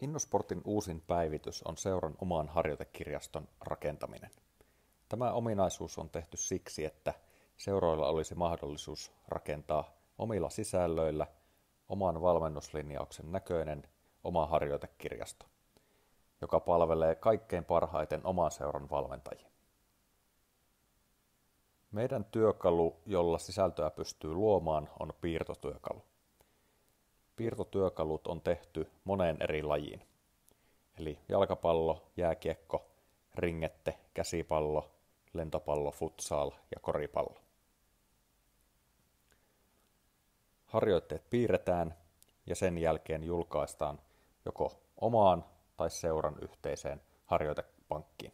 Innosportin uusin päivitys on seuran oman harjoitekirjaston rakentaminen. Tämä ominaisuus on tehty siksi, että seuroilla olisi mahdollisuus rakentaa omilla sisällöillä oman valmennuslinjauksen näköinen oma harjoitekirjasto, joka palvelee kaikkein parhaiten oman seuran valmentajia. Meidän työkalu, jolla sisältöä pystyy luomaan, on piirtotyökalu. Piirtotyökalut on tehty moneen eri lajiin. Eli jalkapallo, jääkiekko, ringette, käsipallo, lentopallo, futsal ja koripallo. Harjoitteet piirretään ja sen jälkeen julkaistaan joko omaan tai seuran yhteiseen harjoitepankkiin.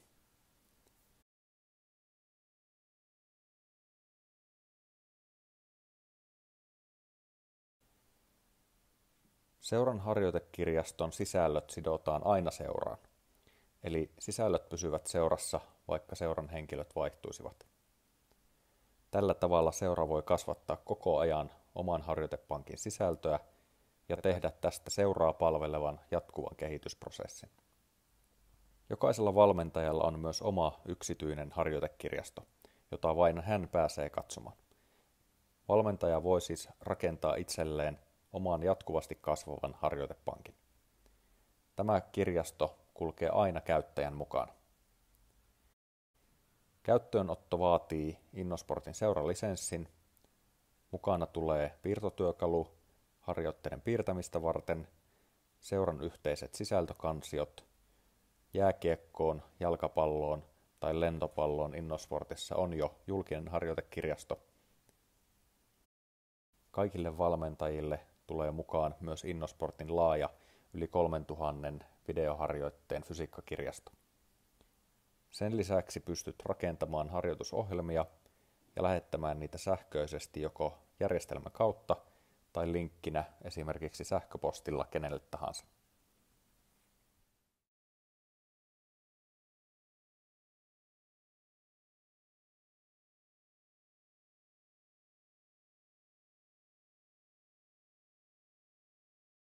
Seuran harjoitekirjaston sisällöt sidotaan aina seuraan, eli sisällöt pysyvät seurassa, vaikka seuran henkilöt vaihtuisivat. Tällä tavalla seura voi kasvattaa koko ajan oman harjoitepankin sisältöä ja tehdä tästä seuraa palvelevan jatkuvan kehitysprosessin. Jokaisella valmentajalla on myös oma yksityinen harjoitekirjasto, jota vain hän pääsee katsomaan. Valmentaja voi siis rakentaa itselleen oman jatkuvasti kasvavan harjoitepankin. Tämä kirjasto kulkee aina käyttäjän mukana. Käyttöönotto vaatii Innosportin seuralisenssin. Mukana tulee piirtotyökalu harjoitteiden piirtämistä varten, seuran yhteiset sisältökansiot, jääkiekkoon, jalkapalloon tai lentopalloon Innosportissa on jo julkinen harjoitekirjasto. Kaikille valmentajille tulee mukaan myös Innosportin laaja yli 3000 videoharjoitteen fysiikkakirjasto. Sen lisäksi pystyt rakentamaan harjoitusohjelmia ja lähettämään niitä sähköisesti joko järjestelmän kautta tai linkkinä esimerkiksi sähköpostilla kenelle tahansa.